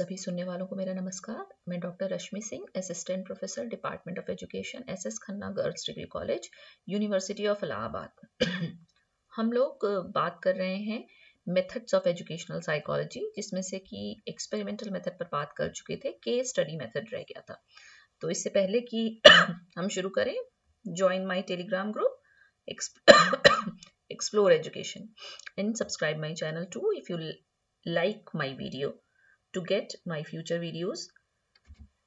सभी सुनने वालों को मेरा नमस्कार। मैं doctor Rashmi Singh assistant professor department of education S S Khanna girls degree college university of Allahabad. हम लोग बात कर रहे हैं मेथड्स ऑफ़ एजुकेशनल साइकोलॉजी जिसमें से कि एक्सपेरिमेंटल मेथड पर बात कर चुके थे के स्टडी मेथड रह गया था। तो इससे पहले कि हम शुरू करें join my Telegram group explore education and subscribe my channel too if you like my video to get my future videos.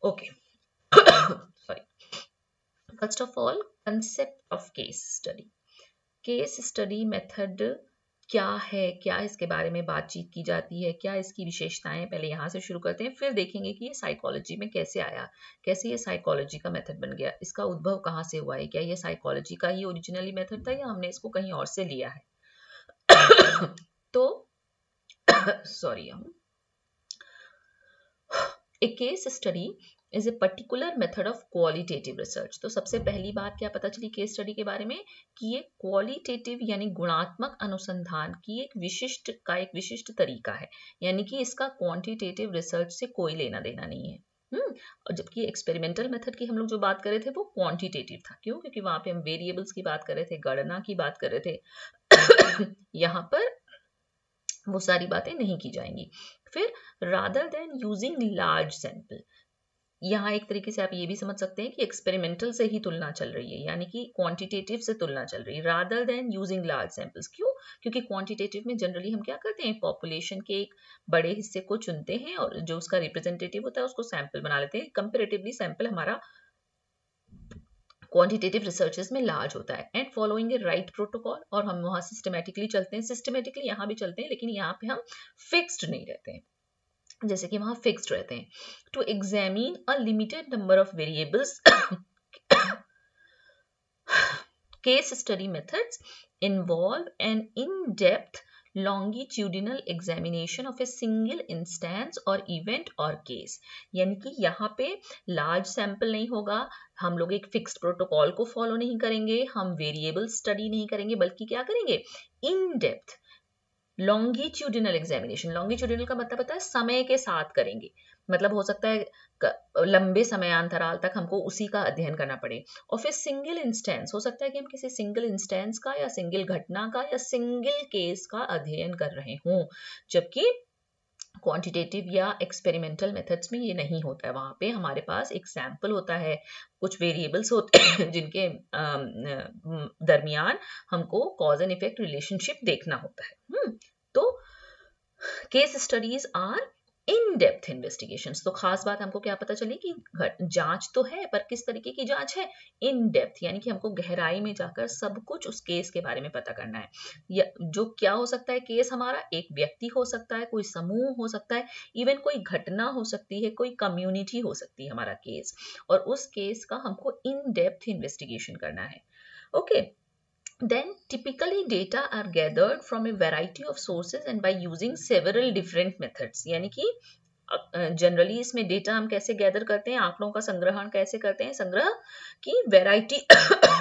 Okay. Sorry. First of all, concept of case study. Case study method क्या है? क्या इसके बारे में बातचीत की जाती है? क्या इसकी विशेषताएँ? पहले यहाँ से शुरू करते हैं, फिर देखेंगे कि ये साइकोलॉजी में कैसे आया, कैसे ये साइकोलॉजी का मेथड बन गया, इसका उद्भव कहाँ से हुआ है? क्या ये साइकोलॉजी का ही ओरिजिनली मेथड था या हमने इसको कहीं और से लिया है? तो सॉरी हम A case study is a particular method of qualitative research तो सबसे पहली बात क्या पता चली केस स्टडी के बारे में? कि ये क्वालिटेटिव यानी गुणात्मक अनुसंधान की एक विशिष्ट, का एक विशिष्ट तरीका है। यानी कि इसका क्वांटिटेटिव रिसर्च से कोई लेना देना नहीं है। हम्म और जबकि एक्सपेरिमेंटल मेथड की हम लोग जो बात कर रहे थे, वो क्वांटिटेटिव था। क्यों? क्योंकि वहाँ पे हम वेरिएबल्स की बात कर रहे थे, गणना की बात कर रहे थे। यहाँ पर वो सारी बातें नहीं की जाएँगी। फिर rather than using large sample यहाँ एक तरीके से आप ये भी समझ सकते हैं कि एक्सपेरिमेंटल से ही तुलना चल रही है, यानी कि क्वांटिटेटिव से तुलना चल रही है rather than using large samples क्यों? क्योंकि क्वांटिटेटिव में जनरली हम क्या करते हैं? पॉपुलेशन के एक बड़े हिस्से को चुनते हैं और जो उसका रिप्रेजेंटेटिव होता है उसको सैंपल बना लेते हैं। कंपेरेटिवली सैंपल हमारा क्वांटिटेटिव रिसर्चेस में लार्ज होता है. And following a right protocol और हम वहाँ सिस्टमेटिकली चलते हैं. सिस्टमेटिकली यहाँ भी चलते हैं, लेकिन यहाँ पे हम फिक्स्ड नहीं रहते हैं. जैसे कि वहाँ फिक्स्ड रहते हैं. To examine a limited number of variables case study methods involve and in depth longitudinal examination of a single instance और event और case यानी कि यहाँ पे large sample नहीं होगा हम लोग एक fixed protocol को follow नहीं करेंगे हम variable study नहीं करेंगे बल्कि क्या करेंगे in depth longitudinal examination longitudinal का मतलब होता है समय के साथ करेंगे मतलब हो सकता है लंबे समयांतराल तक हमको उसी का अध्ययन करना पड़े। और फिर सिंगल इंस्टेंस हो सकता है कि हम किसी सिंगल इंस्टेंस का या सिंगल घटना का या सिंगल केस का अध्ययन कर रहे हों जबकि क्वांटिटेटिव या एक्सपेरिमेंटल मेथड्स में ये नहीं होता है। वहाँ पे हमारे पास एक सैंपल होता है कुछ वेरिएबल्स होते हैं जिनके दरमियान हमको कॉज एंड इफ़ेक्ट रिलेशनशिप देखना होता है। हम्म, तो case studies are in depth investigation तो खास बात हमको क्या पता चली कि जाँच तो है, पर किस तरीके की जाँच है? इन डेप्थ यानी कि हमको गहराई में जाकर सब कुछ उस केस के बारे में पता करना है। या, जो क्या हो सकता है केस हमारा, एक व्यक्ति हो सकता है, कोई समूह हो सकता है इवन कोई घटना हो सकती है, कोई कम्युनिटी हो सकती है हमारा केस और उस केस का हमको इन डेप्थ इन्वेस्टिगेशन करना है। Okay okay. Then, typically data are gathered from a variety of sources and by using several different methods. यानी कि जनरली इसमें डेटा हम कैसे गैदर करते हैं आंकड़ों का संग्रहण कैसे करते हैं? संग्रह की वेराइटी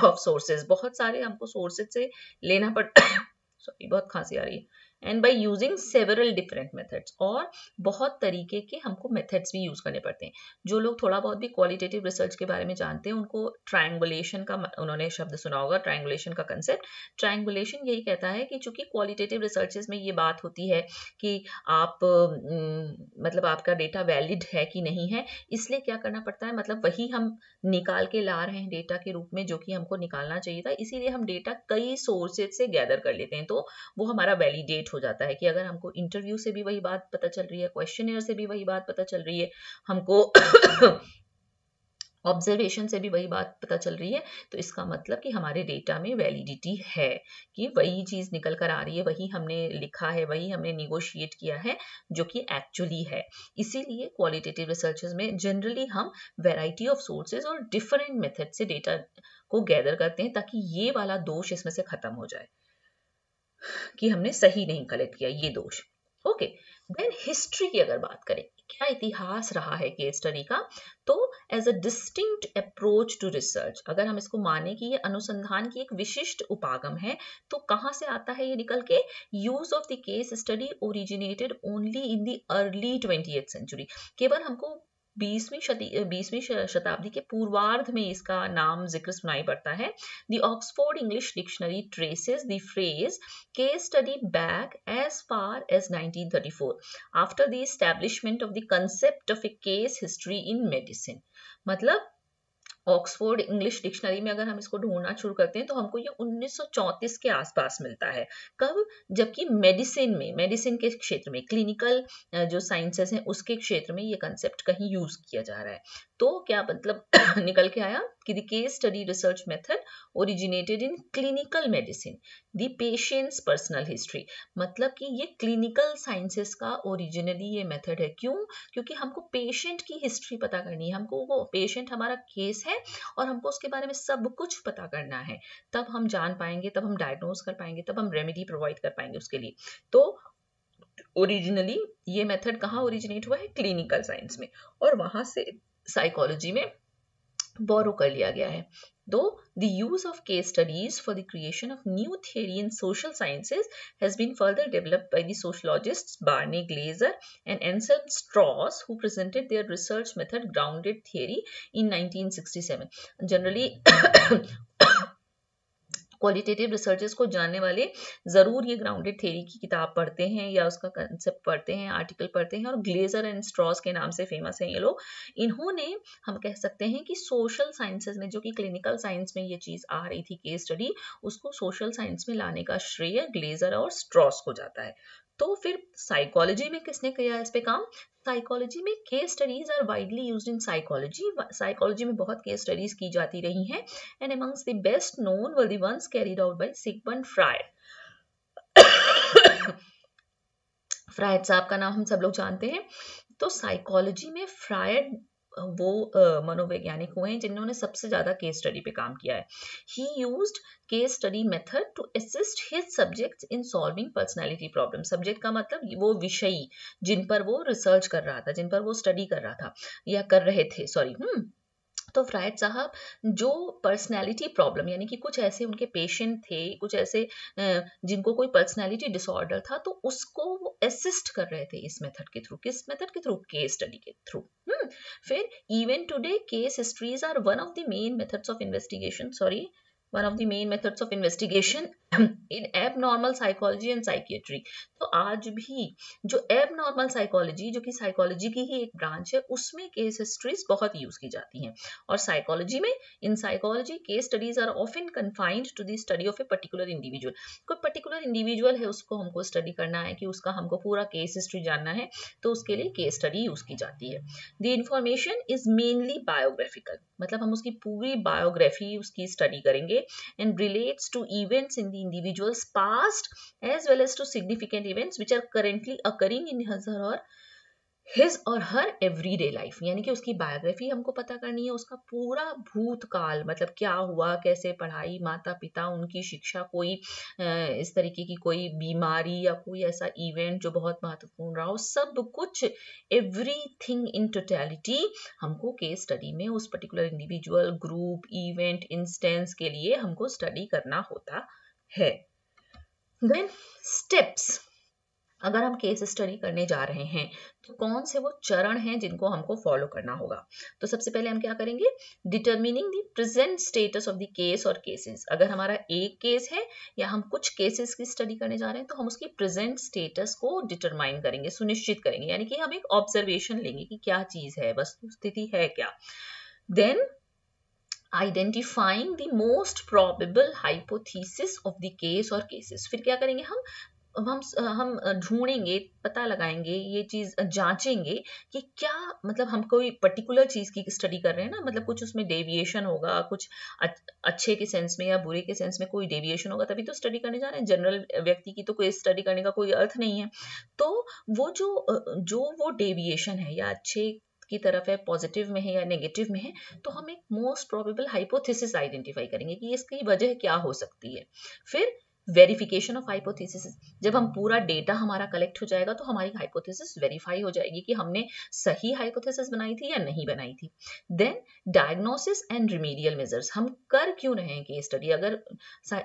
ऑफ़ सोर्सेज बहुत सारे हमको सोर्सेज से लेना पड़ता है सॉरी बहुत खांसी आ रही है। And by using several different methods और बहुत तरीके के हमको मेथड्स भी यूज़ करने पड़ते हैं। जो लोग थोड़ा बहुत भी क्वालिटेटिव रिसर्च के बारे में जानते हैं, उनको ट्रायंगुलेशन का उन्होंने शब्द सुना होगा ट्रायंगुलेशन का कंसेप्ट ट्रायंगुलेशन यही कहता है कि चूँकि क्वालिटेटिव रिसर्चेज में ये बात होती है कि आप मतलब आपका डेटा वैलिड है कि नहीं है, इसलिए क्या करना पड़ता है? मतलब वही हम निकाल के ला रहे हैं डेटा के रूप में जो कि हमको निकालना चाहिए था, इसीलिए हम डेटा कई सोर्सेज से गैदर कर लेते हैं। तो वो हमारा वैलिडेट हो जाता है कि अगर हमको इंटरव्यू से भी वही बात पता चल रही है क्वेश्चन से भी वही बात पता चल रही है, हमको ऑब्जर्वेशन से भी वही बात पता चल रही है तो इसका मतलब कि हमारे डेटा में वैलिडिटी है कि वही चीज़ निकल कर आ रही है, वही हमने लिखा है, वही हमने निगोशिएट किया है, जो कि एक्चुअली है। इसीलिए क्वालिटेटिव रिसर्चेस में जनरली हम वेराइटी ऑफ़ सोर्सेज और डिफरेंट मेथड से डेटा को गैदर करते हैं, ताकि ये वाला दोष इसमें से खत्म हो जाए। कि हमने सही नहीं कलेक्ट किया, ये दोष। ओके देन हिस्ट्री की अगर बात करें, क्या इतिहास रहा है केस स्टडी का? तो as a distinct approach to research अगर हम इसको माने कि ये अनुसंधान की एक विशिष्ट उपागम है तो कहाँ से आता है ये निकल के? Use of the case study originated only in the early twenty century केवल हमको बीसवीं बीसवीं शताब्दी के पूर्वार्ध में इसका नाम ज़िक्र सुनाई पड़ता है। The Oxford English Dictionary traces the phrase case study back as far as 1934 after the establishment of the concept of a case history in medicine मतलब ऑक्सफोर्ड इंग्लिश डिक्शनरी में अगर हम इसको ढूंढना शुरू करते हैं तो हमको ये 1934 के आसपास मिलता है। कब? जबकि मेडिसिन में, मेडिसिन के क्षेत्र में, क्लिनिकल जो साइंसेस हैं, उसके क्षेत्र में ये कंसेप्ट कहीं यूज़ किया जा रहा है। तो क्या मतलब निकल के आया कि the case study research method originated in clinical medicine the patient's personal history मतलब कि ये क्लिनिकल साइंसेस का ओरिजिनली ये मेथड है। क्यों? क्योंकि हमको पेशेंट की हिस्ट्री पता करनी है। हमको वो पेशेंट हमारा केस है और हमको उसके बारे में सब कुछ पता करना है। तब हम जान पाएँगे, तब हम डायग्नोज कर पाएँगे, तब हम रेमेडी प्रोवाइड कर पाएँगे उसके लिए। तो ओरिजिनली ये मेथड कहाँ ओरिजिनेट हुआ है? क्लिनिकल साइंस में। और वहाँ से साइकोलॉजी में बोरो कर लिया गया है। Though the use of case studies for the creation of new theory in social sciences has been further developed by the sociologist Barney Glaser and Anselm Strauss who presented their research method grounded theory in 1967 generally qualitative researches को जानने वाले ज़रूर ये grounded theory की किताब पढ़ते हैं या उसका कंसेप्ट पढ़ते हैं आर्टिकल पढ़ते हैं और ग्लेजर एंड स्ट्रॉस के नाम से फ़ेमस हैं ये लोग। इन्होंने, हम कह सकते हैं कि सोशल साइंसेज में, जो कि क्लिनिकल साइंस में ये चीज़ आ रही थी केस स्टडी उसको सोशल साइंस में लाने का श्रेय ग्लेजर और स्ट्रॉस को जाता है। तो फिर साइकोलॉजी में किसने किया इस पे काम? साइकोलॉजी में case studies are widely used in psychology psychology में बहुत केस स्टडीज़ की जाती रही हैं। And amongst the best known were the ones carried out by Sigmund Freud Freud साहब का नाम हम सब लोग जानते हैं। तो साइकोलॉजी में फ्रायड वो मनोवैज्ञानिक हुए हैं जिन्होंने सबसे ज़्यादा केस स्टडी पे काम किया है। He use case study method to assist his subject in solving personality problem subject का मतलब वो विषयी, जिन पर वो रिसर्च कर रहा था, जिन पर वो स्टडी कर रहा था, या कर रहे थे सॉरी हम्म तो फ्रायड साहब, जो पर्सनैलिटी प्रॉब्लम यानी कि कुछ ऐसे उनके पेशेंट थे, कुछ ऐसे जिनको कोई पर्सनैलिटी डिसऑर्डर था तो उसको वो असिस्ट कर रहे थे इस मेथड के थ्रू किस मेथड के थ्रू केस स्टडी के थ्रू हम्म फिर even today case histories are one of the main methods of investigation sorry one of the main methods of investigation in abnormal psychology and psychiatry तो आज भी जो abnormal psychology जो कि psychology की ही एक branch है उसमें case histories बहुत use की जाती हैं और psychology में in psychology case studies are often confined to the study of a particular individual कोई particular individual है उसको हमको study करना है कि उसका हमको पूरा case history जानना है तो उसके लिए case study use की जाती है the information is mainly biographical मतलब हम उसकी पूरी biography उसकी study करेंगे and relates to events in the individual's past as well as to significant events which are currently occurring in his or her his और हर एवरीडे लाइफ यानी कि उसकी बायोग्राफी हमको पता करनी है, उसका पूरा भूतकाल मतलब क्या हुआ, कैसे पढ़ाई माता पिता उनकी शिक्षा, कोई इस तरीके की कोई बीमारी या कोई ऐसा इवेंट जो बहुत महत्वपूर्ण रहा हो सब कुछ एवरीथिंग इन टोटैलिटी हमको केस स्टडी में उस particular individual group event instance के लिए हमको स्टडी करना होता है। देन स्टेप्स अगर हम केस स्टडी करने जा रहे हैं तो कौन से वो चरण हैं जिनको हमको फॉलो करना होगा? तो सबसे पहले हम क्या करेंगे? Determining the present status of the case और केसेस अगर हमारा एक केस है या हम कुछ केसेस की स्टडी करने जा रहे हैं तो हम उसकी प्रेजेंट स्टेटस को डिटरमाइन करेंगे, सुनिश्चित करेंगे। यानी कि हम एक ऑब्जर्वेशन लेंगे कि क्या चीज़ है, वस्तु स्थिति है क्या। Then identifying the most probable hypothesis of the case और केसेस फिर क्या करेंगे हम? हम हम ढूंढेंगे, पता लगाएँगे, ये चीज़ जांचेंगे कि क्या मतलब हम कोई पर्टिकुलर चीज़ की स्टडी कर रहे हैं ना मतलब कुछ उसमें डेविएशन होगा, कुछ अच्छे के सेंस में या बुरे के सेंस में कोई डेविएशन होगा, तभी तो स्टडी करने जा रहे हैं। जनरल व्यक्ति की तो कोई स्टडी करने का कोई अर्थ नहीं है। तो वो जो जो वो डेविएशन है, या अच्छे की तरफ़ है पॉजिटिव में है या नेगेटिव में है तो हम एक मोस्ट प्रोबेबल हाइपोथेसिस आइडेंटिफाई करेंगे कि इसकी वजह क्या हो सकती है। फिर वेरिफिकेशन ऑफ़ हाइपोथेसिस जब हम पूरा डेटा हमारा कलेक्ट हो जाएगा तो हमारी हाइपोथेसिस वेरीफाई हो जाएगी कि हमने सही हाइपोथेसिस बनाई थी या नहीं बनाई थी। Then diagnosis and remedial measures हम कर क्यों रहे हैं केस स्टडी अगर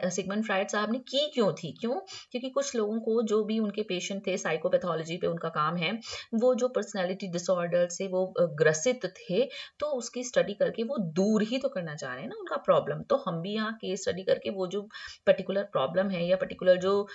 सिगमन फ्राइड साहब ने की क्यों थी? क्यों? क्योंकि कुछ लोगों को जो भी उनके पेशेंट थे साइकोपैथोलॉजी पे उनका काम है, वो जो पर्सनैलिटी डिसऑर्डर से वो ग्रसित थे तो उसकी स्टडी करके वो दूर ही तो करना चाह रहे हैं ना उनका प्रॉब्लम तो हम भी यहाँ केस स्टडी करके वो जो पर्टिकुलर प्रॉब्लम प्रॉब्लम है या पर्टिकुलर जो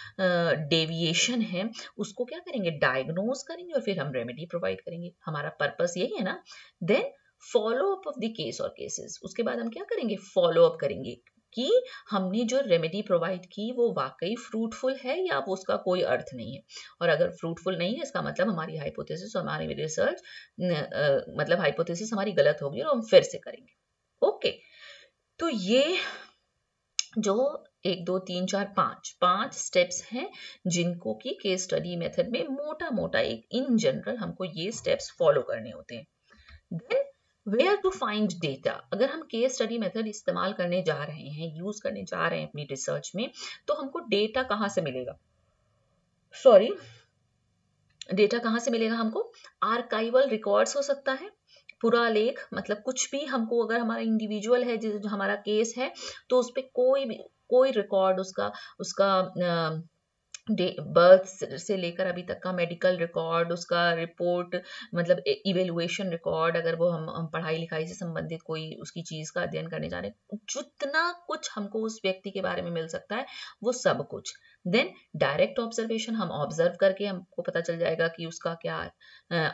डेविएशन uh, है उसको क्या करेंगे? डायग्नोज करेंगे और फिर हम रेमेडी प्रोवाइड करेंगे। हमारा पर्पस यही है ना? Then follow up of the case और केसेस उसके बाद हम क्या करेंगे? फॉलो अप करेंगे कि हमने जो रेमेडी प्रोवाइड की वो वाकई फ्रूटफुल है या वो उसका कोई अर्थ नहीं है। और अगर फ्रूटफुल नहीं है इसका मतलब हमारी हाइपोथेसिस और हमारी रिसर्च मतलब हाइपोथेसिस हमारी गलत होगी और हम फिर से करेंगे। ओके तो ये जो एक, दो, तीन, चार, पाँच पाँच स्टेप्स हैं जिनको की केस स्टडी मेथड में मोटा मोटा एक इन जनरल हमको ये स्टेप्स फॉलो करने होते हैं। Then where to find data अगर हम केस स्टडी मेथड इस्तेमाल करने जा रहे हैं यूज़ करने जा रहे हैं अपनी रिसर्च में तो हमको डेटा कहाँ से मिलेगा? सॉरी डेटा कहाँ से मिलेगा हमको? आर्काइवल रिकॉर्ड्स हो सकता है, पूरा लेख मतलब कुछ भी हमको, अगर हमारा इंडिविजुअल है हमारा केस है तो उस पर कोई भी कोई रिकॉर्ड उसका उसका बर्थ से लेकर अभी तक का मेडिकल रिकॉर्ड उसका रिपोर्ट मतलब इवेलुएशन रिकॉर्ड अगर वो हम, हम पढ़ाई लिखाई से संबंधित कोई उसकी चीज़ का अध्ययन करने जा रहे हैं जितना कुछ हमको उस व्यक्ति के बारे में मिल सकता है वो सब कुछ। देन डायरेक्ट ऑब्जर्वेशन हम ऑब्ज़र्व करके हमको पता चल जाएगा कि उसका क्या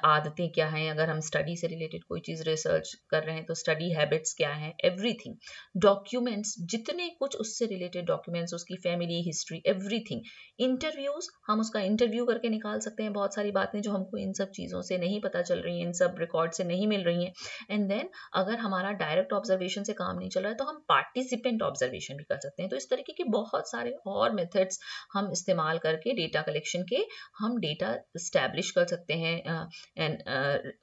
आदतें क्या हैं। अगर हम स्टडी से रिलेटेड कोई चीज़ रिसर्च कर रहे हैं तो स्टडी हैबिट्स क्या हैं? एवरीथिंग डॉक्यूमेंट्स जितने कुछ उससे रिलेटेड डॉक्यूमेंट्स उसकी फैमिली हिस्ट्री एवरीथिंग इंटरव्यूज़ हम उसका इंटरव्यू करके निकाल सकते हैं बहुत सारी बातें जो हमको इन सब चीज़ों से नहीं पता चल रही हैं, इन सब रिकॉर्ड से नहीं मिल रही हैं। एंड देन अगर हमारा डायरेक्ट ऑब्जर्वेशन से काम नहीं चल रहा है तो हम पार्टिसिपेंट ऑब्जर्वेशन भी कर सकते हैं। तो इस तरीके के बहुत सारे और मेथड्स हम इस्तेमाल करके डेटा कलेक्शन के हम डेटा इस्टेब्लिश कर सकते हैं एंड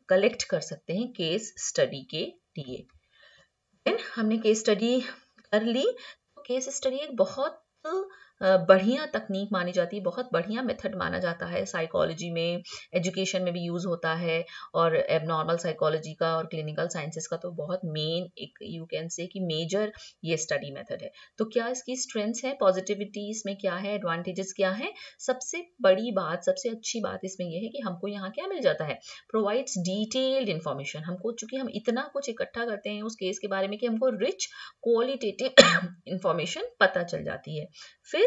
कलेक्ट कर सकते हैं केस स्टडी के लिए। हमने केस स्टडी कर ली। तो केस स्टडी एक बहुत बढ़िया तकनीक मानी जाती है, बहुत बढ़िया मेथड माना जाता है। साइकोलॉजी में एजुकेशन में भी यूज़ होता है और एबनॉर्मल साइकोलॉजी का और क्लिनिकल साइंसेस का तो बहुत मेन एक यू कैन से कि मेजर ये स्टडी मेथड है। तो क्या इसकी स्ट्रेंथ्स है पॉजिटिविटी इसमें क्या है एडवांटेजेस क्या है? सबसे बड़ी बात, सबसे अच्छी बात इसमें यह है कि हमको यहाँ क्या मिल जाता है? प्रोवाइड्स डिटेल्ड इन्फॉर्मेशन हमको चूँकि हम इतना कुछ इकट्ठा करते हैं उस केस के बारे में कि हमको रिच क्वालिटेटिव इंफॉर्मेशन पता चल जाती है। फिर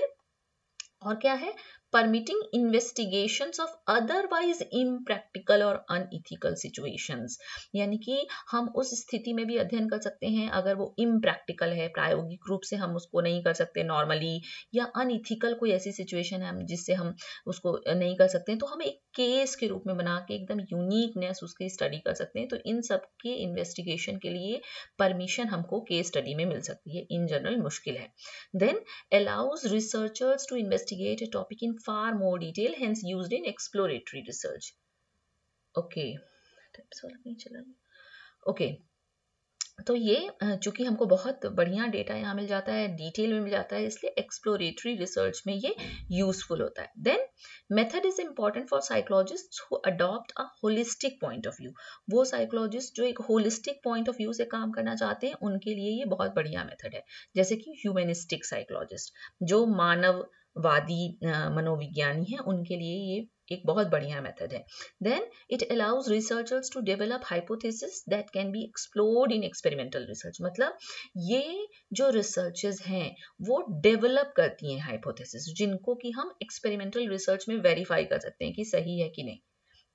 और क्या है? Permitting investigations of otherwise impractical और unethical situations. यानी कि हम उस स्थिति में भी अध्ययन कर सकते हैं, अगर वो impractical है, प्रायोगिक रूप से हम उसको नहीं कर सकते नॉर्मली या अनइथिकल कोई ऐसी सिचुएशन है जिससे हम उसको नहीं कर सकते तो हम एक केस के रूप में बना के एकदम यूनिकनेस उसकी स्टडी कर सकते हैं तो इन सब के इन्वेस्टिगेशन के लिए परमिशन हमको केस स्टडी में मिल सकती है इन जनरल मुश्किल है। Then allows researchers to investigate a topic in far more detail, hence used in exploratory research. Okay. Okay. तो ये चूँकि हमको बहुत बढ़िया डेटा यहाँ मिल जाता है डिटेल में मिल जाता है इसलिए एक्सप्लोरेटरी रिसर्च में ये यूजफुल होता है then method is important for psychologist who adopt a holistic point of view वो साइकोलॉजिस्ट जो एक होलिस्टिक पॉइंट ऑफ़ व्यू से काम करना चाहते हैं उनके लिए ये बहुत बढ़िया मेथड है जैसे कि ह्यूमनिस्टिक साइकोलॉजिस्ट जो मानव वादी मनोविज्ञानी हैं, उनके लिए ये एक बहुत बढ़िया मेथड है। Then it allows researchers to develop hypothesis that can be explored in experimental research मतलब ये जो रिसर्चेज हैं, वो डेवलप करती हैं हाइपोथेसिस जिनको कि हम एक्सपेरिमेंटल रिसर्च में वेरीफाई कर सकते हैं कि सही है कि नहीं।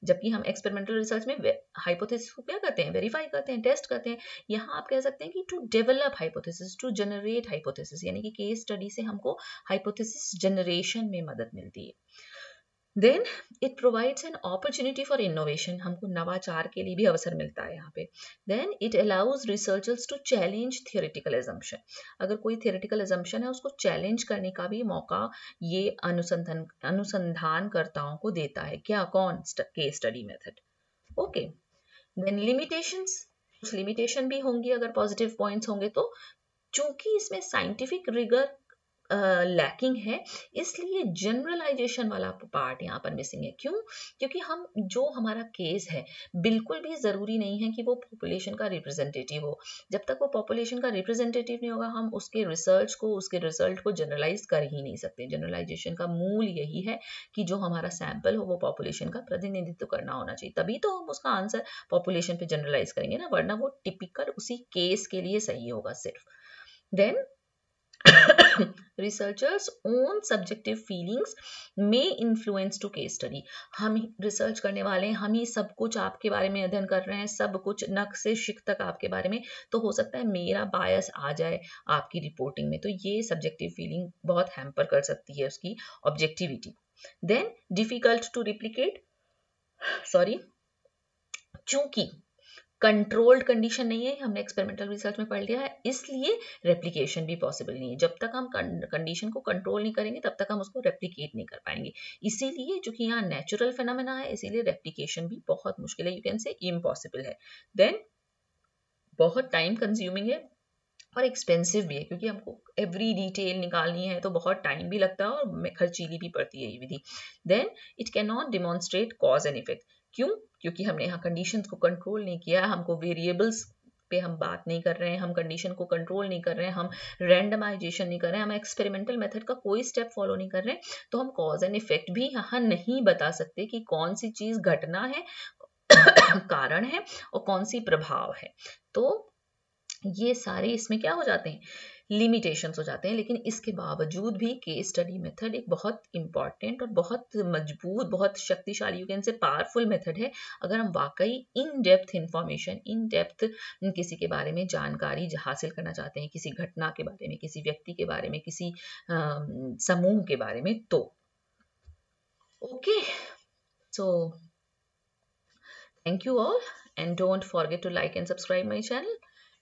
जबकि हम एक्सपेरिमेंटल रिसर्च में हाइपोथेसिस को क्या करते हैं? वेरीफाई करते हैं टेस्ट करते हैं। यहाँ आप कह सकते हैं कि to develop hypothesis to generate hypothesis यानी कि केस स्टडी से हमको हाइपोथेसिस जनरेशन में मदद मिलती है। Then it provides an opportunity for innovation हमको नवाचार के लिए भी अवसर मिलता है यहाँ पे। Then it allows researchers to challenge theoretical assumption अगर कोई थियोरिटिकल एजम्पन है, उसको चैलेंज करने का भी मौका ये अनुसंधान, अनुसंधानकर्ताओं को देता है। क्या? कौन? के study method okay then limitations कुछ लिमिटेशन भी होंगी, अगर पॉजिटिव पॉइंट्स होंगे तो चूँकि इसमें साइंटिफिक रिगर लैकिंग है, इसलिए जनरलाइजेशन वाला पार्ट यहाँ पर मिसिंग है। क्यों? क्योंकि हम, जो हमारा केस है, बिल्कुल भी ज़रूरी नहीं है कि वो पॉपुलेशन का रिप्रेजेंटेटिव हो। जब तक वो पॉपुलेशन का रिप्रेजेंटेटिव नहीं होगा, हम उसके रिसर्च को, उसके रिज़ल्ट को जनरलाइज कर ही नहीं सकते। जनरलाइजेशन का मूल यही है कि जो हमारा सैंपल हो, वो पॉपुलेशन का प्रतिनिधित्व करना होना चाहिए। तभी तो हम उसका आंसर पॉपुलेशन पे जनरलाइज करेंगे ना, वरना वो टिपिकल उसी केस के लिए सही होगा सिर्फ़। Then researchers own subjective feelings may influence to case study. हम रिसर्च करने वाले हैं, हम ही सब कुछ आपके बारे में अध्ययन कर रहे हैं, सब कुछ नक से शिक तक आपके बारे में तो हो सकता है मेरा बायस आ जाए आपकी रिपोर्टिंग में तो ये सब्जेक्टिव फीलिंग बहुत हैम्पर कर सकती है उसकी objectivity then difficult to replicate sorry चूँकि कंट्रोल्ड कंडीशन नहीं है, हमने एक्सपेरिमेंटल रिसर्च में पढ़ लिया है, इसलिए रेप्लिकेशन भी पॉसिबल नहीं है। जब तक हम कंडीशन को कंट्रोल नहीं करेंगे, तब तक हम उसको रेप्लिकेट नहीं कर पाएँगे। इसीलिए जो कि यहाँ नेचुरल फिनोमेना है, इसीलिए रेप्लिकेशन भी बहुत मुश्किल है यू कैन से इम्पॉसिबल है। देन बहुत टाइम कंज्यूमिंग है और एक्सपेंसिव भी है, क्योंकि हमको एवरी डिटेल निकालनी है तो बहुत टाइम भी लगता है और खर्चीली भी पड़ती है ये विधि। Then it can not demonstrate cause and effect क्यों? क्योंकि हमने यहाँ कंडीशन को कंट्रोल नहीं किया हमको वेरिएबल्स पे हम बात नहीं कर रहे हैं, हम कंडीशन को कंट्रोल नहीं कर रहे हैं, हम रैंडमाइजेशन नहीं कर रहे हैं, हम एक्सपेरिमेंटल मेथड का कोई स्टेप फॉलो नहीं कर रहे हैं तो हम कॉज एंड इफ़ेक्ट भी यहाँ नहीं बता सकते कि कौन सी चीज़ घटना है, कारण है और कौन सी प्रभाव है। तो ये सारे इसमें क्या हो जाते हैं? लिमिटेशंस हो जाते हैं, लेकिन इसके बावजूद भी केस स्टडी मेथड एक बहुत इंपॉर्टेंट और बहुत मज़बूत, बहुत शक्तिशाली you can say powerful method है। अगर हम वाकई in depth information in depth किसी के बारे में जानकारी हासिल करना चाहते हैं, किसी घटना के बारे में, किसी व्यक्ति के बारे में, किसी समूह के बारे में तो। Okay so thank you all and don't forget to like and subscribe my channel.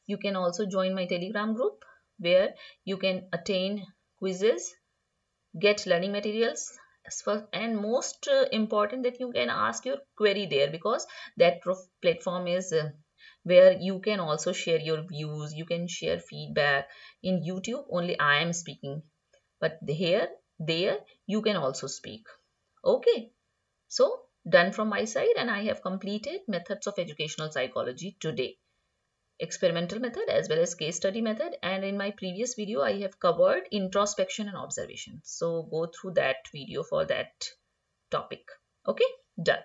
You can also join my telegram group. Where you can attain quizzes, get learning materials, and most uh, important that you can ask your query there because that platform is uh, where you can also share your views, you can share feedback. In YouTube, only I am speaking, but here, there, you can also speak. Okay, so done from my side and I have completed methods of educational psychology today experimental method as well as case study method and in my previous video I have covered introspection and observation. So go through that video for that topic. Okay, done.